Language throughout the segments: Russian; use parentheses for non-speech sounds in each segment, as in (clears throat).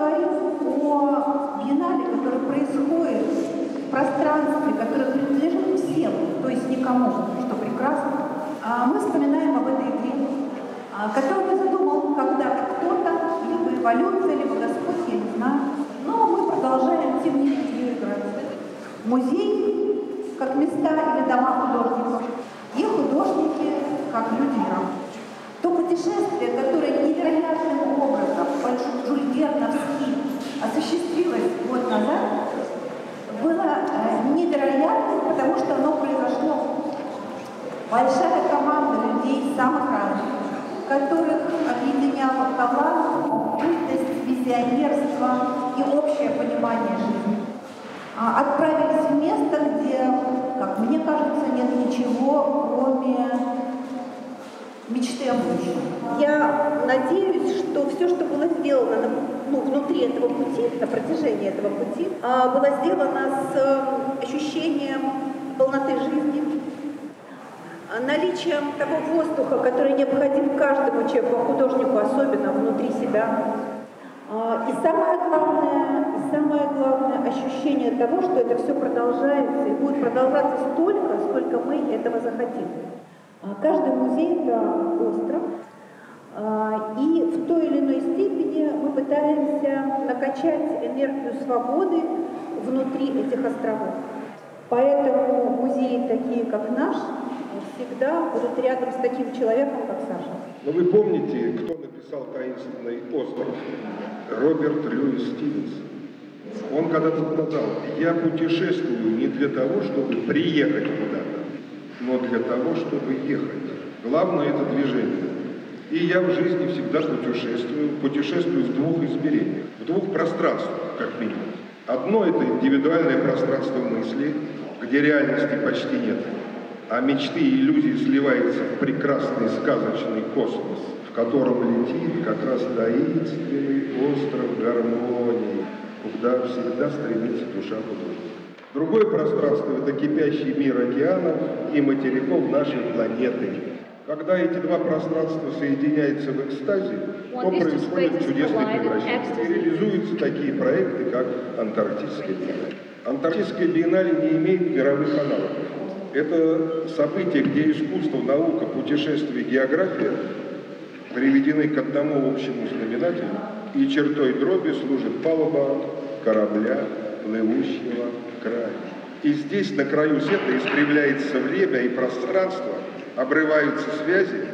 говорим о биеннале, который происходит в пространстве, которое принадлежит всем, то есть никому, что прекрасно, а мы вспоминаем об этой игре, а, которую задумал когда-то кто-то, либо эволюция, либо Господь, я не знаю. Но мы продолжаем, тем не менее, ее играть. Музей, как места или дома художников, и художники, как люди мира. То путешествие, которое невероятным образом Большой Жюль Верновский осуществилось год назад, было э, невероятным, потому что оно произошло. Большая команда людей самых разных, которых объединяла талант, открытость, визионерство и общее понимание жизни. А, отправились в место, где, как мне кажется, нет ничего, кроме мечты о будущем. Я надеюсь, что все, что было сделано ну, внутри этого пути, на протяжении этого пути, а, было сделано с э, ощущением полноты жизни, наличием того воздуха, который необходим каждому человеку, а художнику особенно внутри себя. А, и самое главное, самое главное ощущение того, что это все продолжается и будет продолжаться столько, сколько мы этого захотим. А, каждый музей – это остров, а, и в той или иной степени мы пытаемся накачать энергию свободы внутри этих островов. Поэтому музеи такие, как наш, всегда будут рядом с таким человеком, как Саша. Но вы помните, кто написал «Таинственный остров»? Роберт Льюис Стивенс. Он когда-то сказал, я путешествую не для того, чтобы приехать куда-то, но для того, чтобы ехать. Главное – это движение. И я в жизни всегда путешествую, путешествую в двух измерениях, в двух пространствах, как минимум. Одно – это индивидуальное пространство мысли, где реальности почти нет, а мечты и иллюзии сливаются в прекрасный сказочный космос, в котором летит как раз таинственный остров гармонии, куда всегда стремится душа художника. Другое пространство – это кипящий мир океанов и материков нашей планеты. Когда эти два пространства соединяются в экстазе, то происходит чудесное превращение. И реализуются такие проекты, как Антарктическая биеннале. Антарктическая биеннале не имеет мировых аналогов. Это событие, где искусство, наука, путешествие, география приведены к одному общему знаменателю, и чертой дроби служит палуба корабля, плывущего края. И здесь, на краю света, искривляется время и пространство, обрываются связи,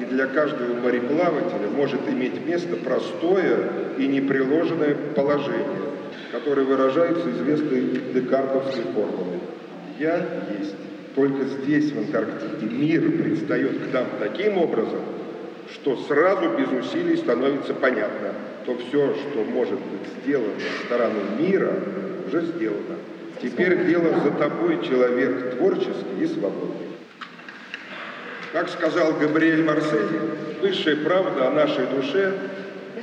и для каждого мореплавателя может иметь место простое и неприложенное положение, которое выражается известной декартовской формулой. «Я есть». Только здесь, в Антарктиде, мир предстает к нам таким образом, что сразу без усилий становится понятно, то все, что может быть сделано стороны мира, уже сделано. Теперь дело за тобой, человек творческий и свободный. Как сказал Габриэль Марсель, высшая правда о нашей душе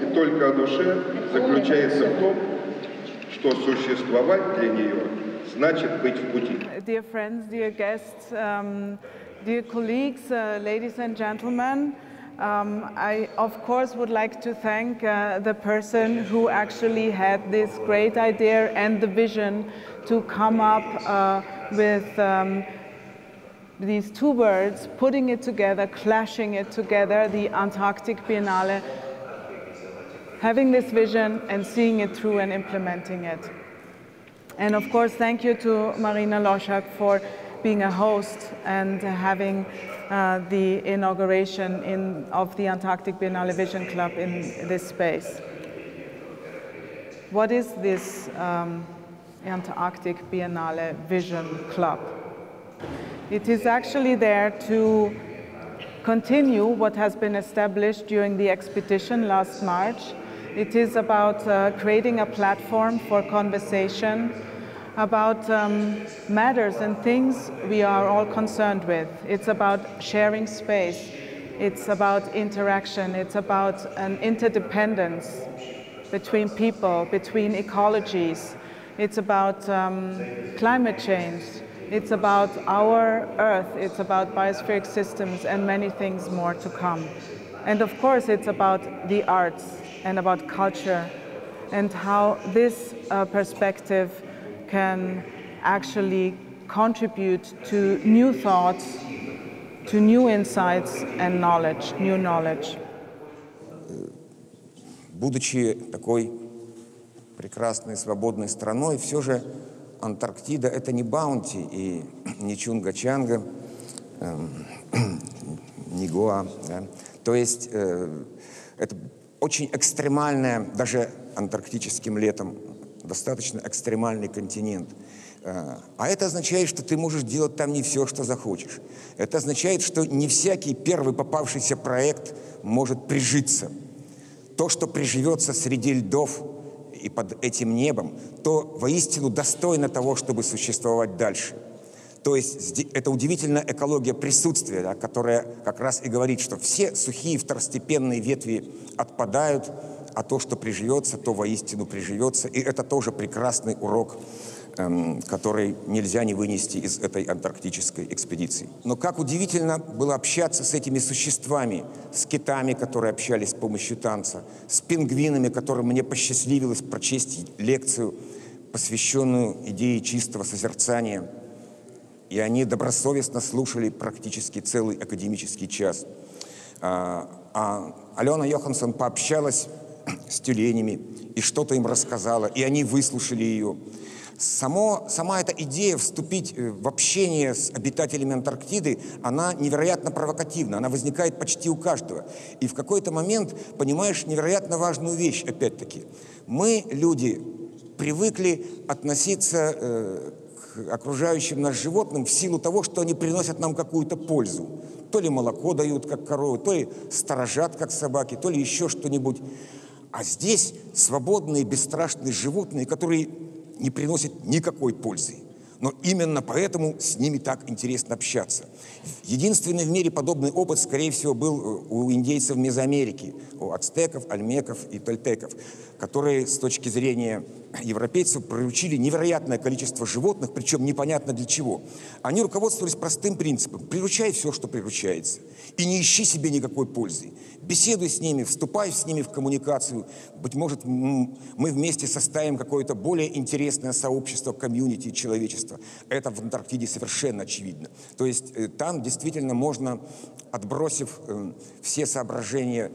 и только о душе заключается в том, что существовать для нее значит быть в пути. Dear friends, dear guests, um, dear colleagues, uh, ladies and gentlemen, Um, I, of course, would like to thank uh, the person who actually had this great idea and the vision to come up uh, with um, these two words, putting it together, clashing it together, the Antarctic Biennale, having this vision and seeing it through and implementing it. And of course, thank you to Marina Loschak for being a host and having uh, the inauguration in, of the Antarctic Biennale Vision Club in this space. What is this um, Antarctic Biennale Vision Club? It is actually there to continue what has been established during the expedition last March. It is about uh, creating a platform for conversation about um, matters and things we are all concerned with. It's about sharing space. It's about interaction. It's about an interdependence between people, between ecologies. It's about um, climate change. It's about our Earth. It's about biospheric systems and many things more to come. And of course, it's about the arts and about culture and how this uh, perspective can actually contribute to new thoughts, to new insights and knowledge, new knowledge. Будучи такой прекрасной свободной страной, все же Антарктида – это не Баунти и (clears throat) не Чунга-Чанга, эм, (clears throat) не Гоа. Да? То есть э, это очень экстремальная, даже антарктическим летом, достаточно экстремальный континент. Э, а это означает, что ты можешь делать там не все, что захочешь. Это означает, что не всякий первый попавшийся проект может прижиться. То, что приживется среди льдов и под этим небом, то воистину достойно того, чтобы существовать дальше – то есть это удивительная экология присутствия, да, которая как раз и говорит, что все сухие второстепенные ветви отпадают, а то, что приживется, то воистину приживется. И это тоже прекрасный урок, который нельзя не вынести из этой антарктической экспедиции. Но как удивительно было общаться с этими существами, с китами, которые общались с помощью танца, с пингвинами, которым мне посчастливилось прочесть лекцию, посвященную идее чистого созерцания – и они добросовестно слушали практически целый академический час. А, а Алена Йоханссон пообщалась (clears throat) с тюленями и что-то им рассказала, и они выслушали ее. Само, сама эта идея вступить э, в общение с обитателями Антарктиды, она невероятно провокативна, она возникает почти у каждого. И в какой-то момент понимаешь невероятно важную вещь, опять-таки. Мы, люди, привыкли относиться э, окружающим нас животным в силу того, что они приносят нам какую-то пользу. То ли молоко дают, как коровы, то ли сторожат, как собаки, то ли еще что-нибудь. А здесь свободные, бесстрашные животные, которые не приносят никакой пользы. Но именно поэтому с ними так интересно общаться. Единственный в мире подобный опыт, скорее всего, был э, у индейцев Мезоамерики, у ацтеков, альмеков и тольтеков, которые с точки зрения европейцев приручили невероятное количество животных, причем непонятно для чего. Они руководствовались простым принципом – приручай все, что приручается, и не ищи себе никакой пользы. Беседуй с ними, вступай с ними в коммуникацию. Быть может, мы вместе составим какое-то более интересное сообщество, комьюнити человечества. Это в Антарктиде совершенно очевидно. То есть э, там действительно можно, отбросив э, все соображения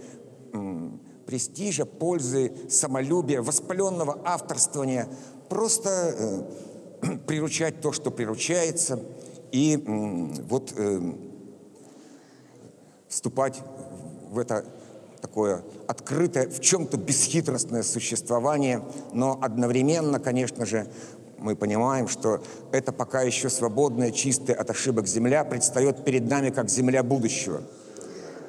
престижа, пользы, самолюбия, воспаленного авторствования, просто э, (clears throat) приручать то, что приручается, и э, вот э, вступать в это такое открытое, в чем-то бесхитростное существование, но одновременно, конечно же, мы понимаем, что это пока еще свободная, чистая от ошибок земля предстает перед нами как земля будущего.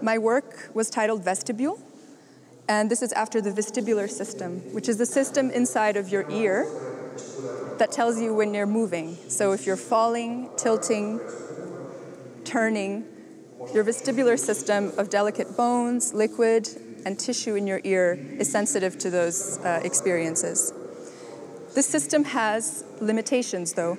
My work was titled Vestibule. And this is after the vestibular system, which is the system inside of your ear that tells you when you're moving. So if you're falling, tilting, turning, your vestibular system of delicate bones, liquid, and tissue in your ear is sensitive to those uh, experiences. This system has limitations, though.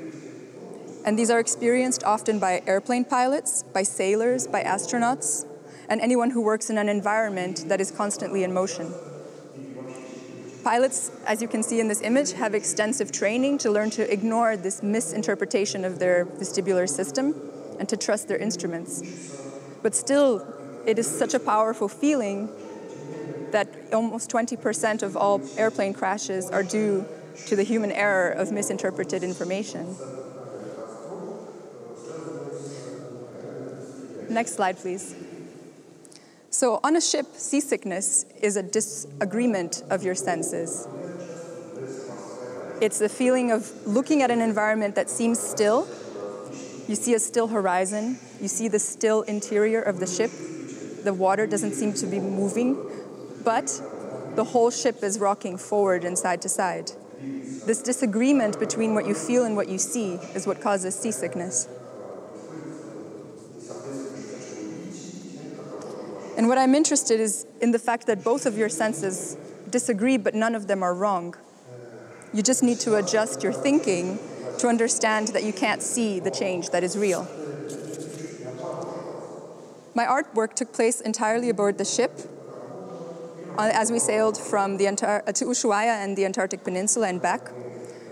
And these are experienced often by airplane pilots, by sailors, by astronauts, and anyone who works in an environment that is constantly in motion. Pilots, as you can see in this image, have extensive training to learn to ignore this misinterpretation of their vestibular system and to trust their instruments. But still, it is such a powerful feeling that almost 20% of all airplane crashes are due to the human error of misinterpreted information. Next slide, please. So, on a ship, seasickness is a disagreement of your senses. It's the feeling of looking at an environment that seems still. You see a still horizon, you see the still interior of the ship. The water doesn't seem to be moving, but the whole ship is rocking forward and side to side. This disagreement between what you feel and what you see is what causes seasickness. And what I'm interested is in the fact that both of your senses disagree, but none of them are wrong. You just need to adjust your thinking to understand that you can't see the change that is real. My artwork took place entirely aboard the ship. uh, as we sailed from the Antar- uh, to Ushuaia and the Antarctic Peninsula and back.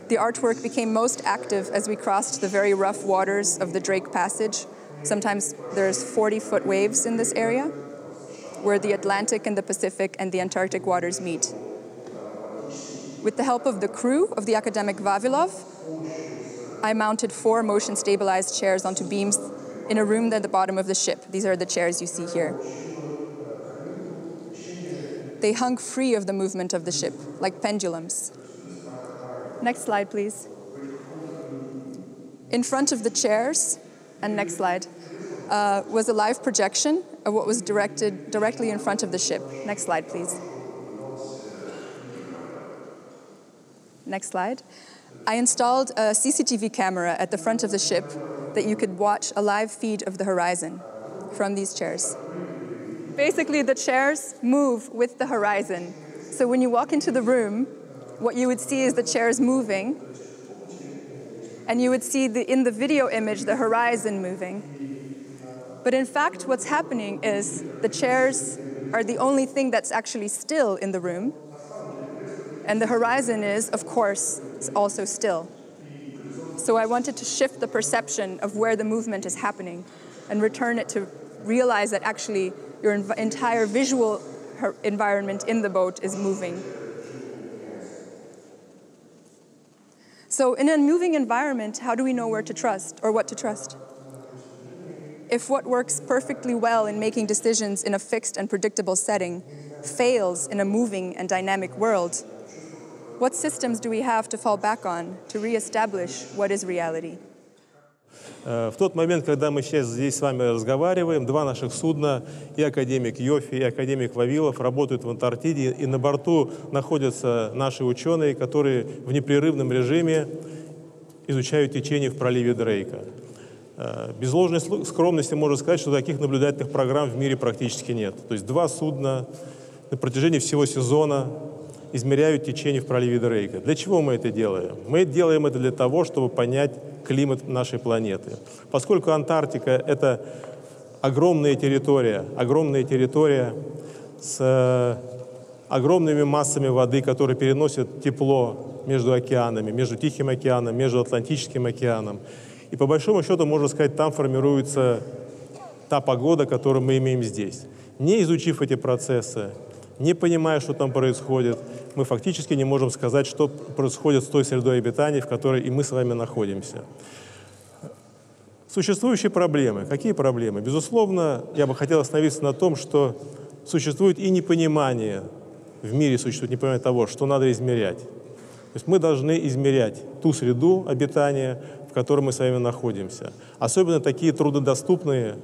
The artwork became most active as we crossed the very rough waters of the Drake Passage. Sometimes there's 40 foot waves in this area where the Atlantic and the Pacific and the Antarctic waters meet. With the help of the crew of the academic Vavilov, I mounted four motion stabilized chairs onto beams in a room at the bottom of the ship. These are the chairs you see here. They hung free of the movement of the ship, like pendulums. Next slide, please. In front of the chairs, and next slide, uh, was a live projection of what was directed directly in front of the ship. Next slide, please. Next slide. I installed a CCTV camera at the front of the ship that you could watch a live feed of the horizon from these chairs. Basically, the chairs move with the horizon. So when you walk into the room, what you would see is the chairs moving, and you would see the, in the video image the horizon moving. But in fact, what's happening is the chairs are the only thing that's actually still in the room, and the horizon is, of course, also still. So I wanted to shift the perception of where the movement is happening and return it to realize that actually your entire visual environment in the boat is moving. So, in a moving environment, how do we know where to trust or what to trust? If what works perfectly well in making decisions in a fixed and predictable setting fails in a moving and dynamic world, what systems do we have to fall back on to reestablish what is reality? Э, В тот момент, когда мы сейчас здесь с вами разговариваем, два наших судна, и академик Йофи, и академик Вавилов, работают в Антарктиде, и на борту находятся наши ученые, которые в непрерывном режиме изучают течение в проливе Дрейка. Э, Без ложной скромности можно сказать, что таких наблюдательных программ в мире практически нет. То есть два судна на протяжении всего сезона измеряют течение в проливе Дрейка. Для чего мы это делаем? Мы делаем это для того, чтобы понять климат нашей планеты. Поскольку Антарктика — это огромная территория, огромная территория с э, огромными массами воды, которые переносят тепло между океанами, между Тихим океаном, между Атлантическим океаном. И по большому счету, можно сказать, там формируется та погода, которую мы имеем здесь. Не изучив эти процессы, не понимая, что там происходит, мы фактически не можем сказать, что происходит с той средой обитания, в которой и мы с вами находимся. Существующие проблемы. Какие проблемы? Безусловно, я бы хотел остановиться на том, что существует и непонимание, в мире существует непонимание того, что надо измерять. То есть мы должны измерять ту среду обитания, которой мы с вами находимся. Особенно такие труднодоступные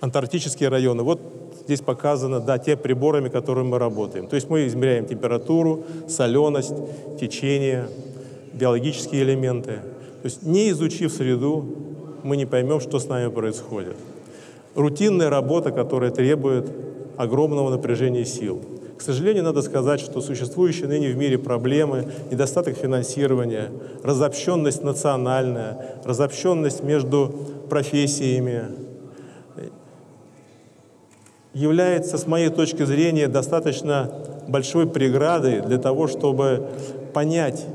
антарктические районы. Вот здесь показано, да, те приборами, которыми мы работаем. То есть мы измеряем температуру, соленость, течение, биологические элементы. То есть не изучив среду, мы не поймем, что с нами происходит. Рутинная работа, которая требует огромного напряжения сил. К сожалению, надо сказать, что существующие ныне в мире проблемы, недостаток финансирования, разобщенность национальная, разобщенность между профессиями, является, с моей точки зрения, достаточно большой преградой для того, чтобы понять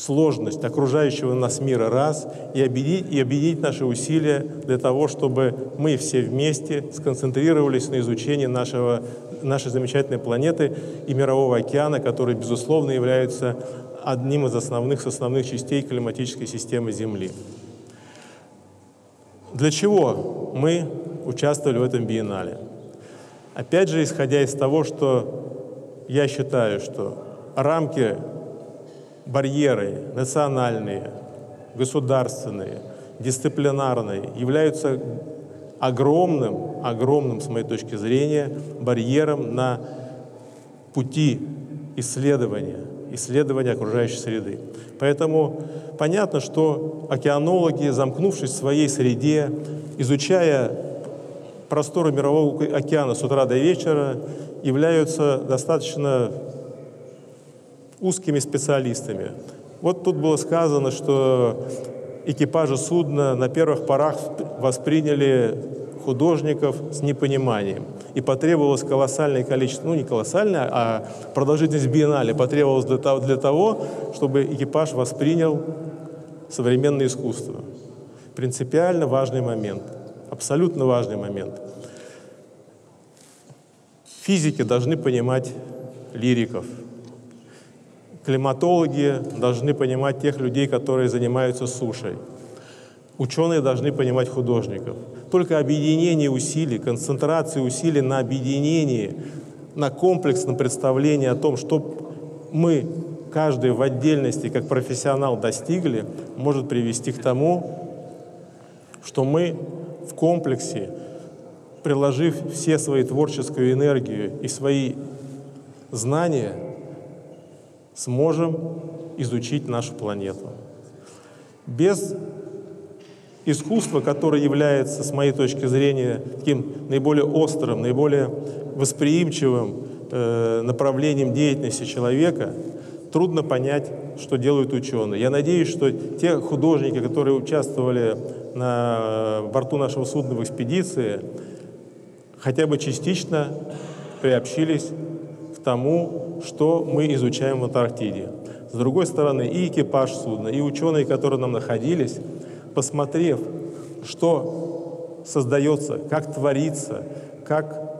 сложность окружающего нас мира раз и объединить, и объединить наши усилия для того, чтобы мы все вместе сконцентрировались на изучении нашего, нашей замечательной планеты и мирового океана, который, безусловно, является одним из основных составных частей климатической системы Земли. Для чего мы участвовали в этом биеннале? Опять же, исходя из того, что я считаю, что рамки, барьеры национальные, государственные, дисциплинарные являются огромным, огромным, с моей точки зрения, барьером на пути исследования, исследования окружающей среды. Поэтому понятно, что океанологи, замкнувшись в своей среде, изучая просторы мирового океана с утра до вечера, являются достаточно узкими специалистами. Вот тут было сказано, что экипажи судна на первых порах восприняли художников с непониманием. И потребовалось колоссальное количество, ну не колоссальное, а продолжительность биеннале потребовалась для того, для того, чтобы экипаж воспринял современное искусство. Принципиально важный момент, абсолютно важный момент. Физики должны понимать лириков. Климатологи должны понимать тех людей, которые занимаются сушей. Ученые должны понимать художников. Только объединение усилий, концентрация усилий на объединении, на комплексном представлении о том, что мы, каждый в отдельности, как профессионал, достигли, может привести к тому, что мы в комплексе, приложив все свои творческую энергию и свои знания, сможем изучить нашу планету. Без искусства, которое является, с моей точки зрения, таким наиболее острым, наиболее восприимчивым э, направлением деятельности человека, трудно понять, что делают ученые. Я надеюсь, что те художники, которые участвовали на борту нашего судна в экспедиции, хотя бы частично приобщились к тому, что мы изучаем в Антарктиде. С другой стороны, и экипаж судна, и ученые, которые нам находились, посмотрев, что создается, как творится, как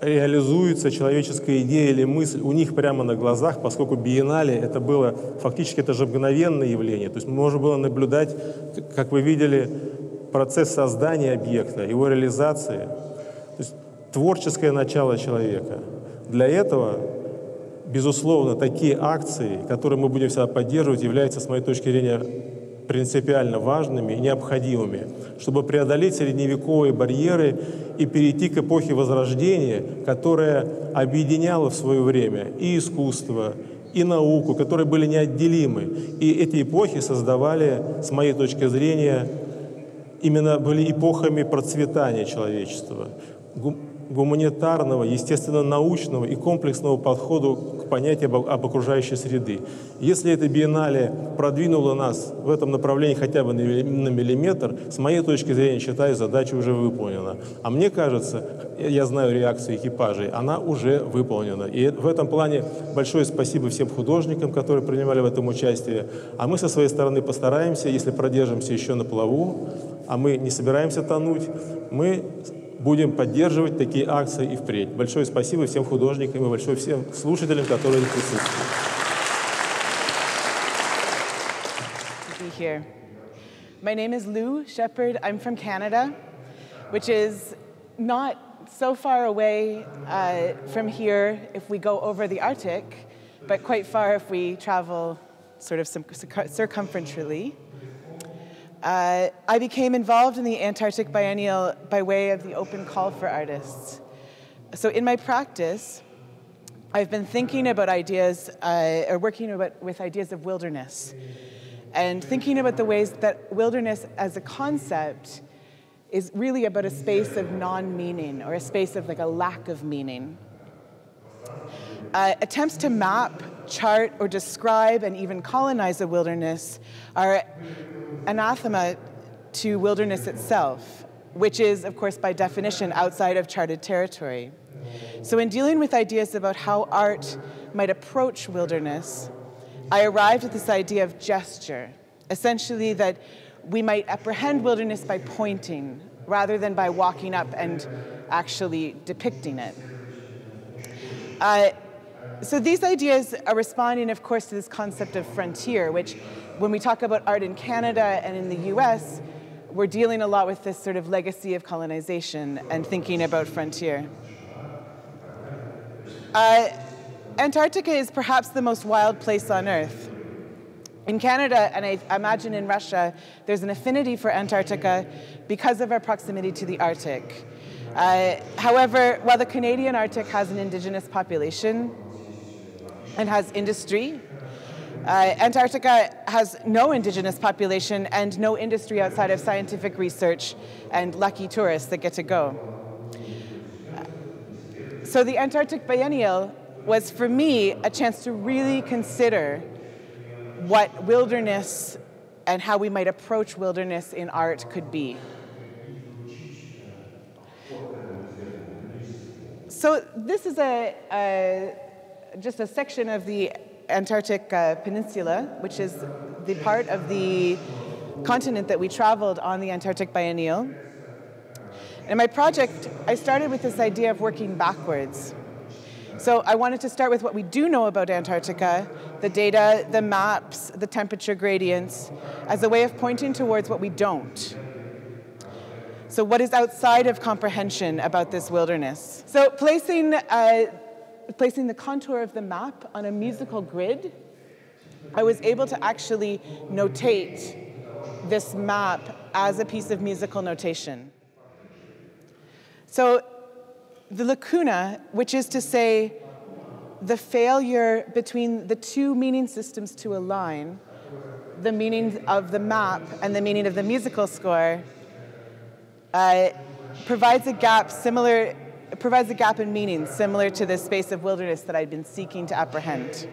реализуется человеческая идея или мысль у них прямо на глазах, поскольку биеннале это было фактически это же мгновенное явление. То есть можно было наблюдать, как вы видели, процесс создания объекта, его реализации, то есть творческое начало человека. Для этого, безусловно, такие акции, которые мы будем всегда поддерживать, являются, с моей точки зрения, принципиально важными и необходимыми, чтобы преодолеть средневековые барьеры и перейти к эпохе Возрождения, которая объединяла в свое время и искусство, и науку, которые были неотделимы. И эти эпохи создавали, с моей точки зрения, именно были эпохами процветания человечества гуманитарного, естественно-научного и комплексного подхода к понятию об, об окружающей среды. Если это биеннале продвинуло нас в этом направлении хотя бы на миллиметр, с моей точки зрения, считаю, задача уже выполнена. А мне кажется, я знаю реакцию экипажей, она уже выполнена. И в этом плане большое спасибо всем художникам, которые принимали в этом участие. А мы со своей стороны постараемся, если продержимся еще на плаву, а мы не собираемся тонуть, мы будем поддерживать такие акции и впредь. Большое спасибо всем художникам и большое всем слушателям, которые присутствуют. Here. My name is Lou Shepard. I'm from Canada, which is not so far away uh, from here if we go over the Arctic, but quite far if we travel sort of circumferentially. Uh, I became involved in the Antarctic Biennial by way of the open call for artists. So, in my practice, I've been thinking about ideas, uh, or working about, with ideas of wilderness, and thinking about the ways that wilderness as a concept is really about a space of non meaning, or a space of like a lack of meaning. Uh, attempts to map, chart, or describe and even colonize a wilderness are anathema to wilderness itself, which is, of course, by definition, outside of charted territory. So, in dealing with ideas about how art might approach wilderness, I arrived at this idea of gesture, essentially, that we might apprehend wilderness by pointing rather than by walking up and actually depicting it. Uh, so these ideas are responding, of course, to this concept of frontier, which when we talk about art in Canada and in the US, we're dealing a lot with this sort of legacy of colonization and thinking about frontier. Uh, Antarctica is perhaps the most wild place on Earth. In Canada, and I imagine in Russia, there's an affinity for Antarctica because of our proximity to the Arctic. Uh, however, while the Canadian Arctic has an indigenous population and has industry, uh, Antarctica has no indigenous population and no industry outside of scientific research and lucky tourists that get to go. So the Antarctic Biennial was for me a chance to really consider what wilderness and how we might approach wilderness in art could be. So this is a, a just a section of the Antarctic uh, Peninsula, which is the part of the continent that we traveled on the Antarctic Biennial. In my project, I started with this idea of working backwards. So I wanted to start with what we do know about Antarctica, the data, the maps, the temperature gradients, as a way of pointing towards what we don't. So what is outside of comprehension about this wilderness? So placing, uh, placing the contour of the map on a musical grid, I was able to actually notate this map as a piece of musical notation. So the lacuna, which is to say the failure between the two meaning systems to align, the meaning of the map and the meaning of the musical score, uh, provides a gap similar provides a gap in meaning similar to the space of wilderness that I'd been seeking to apprehend.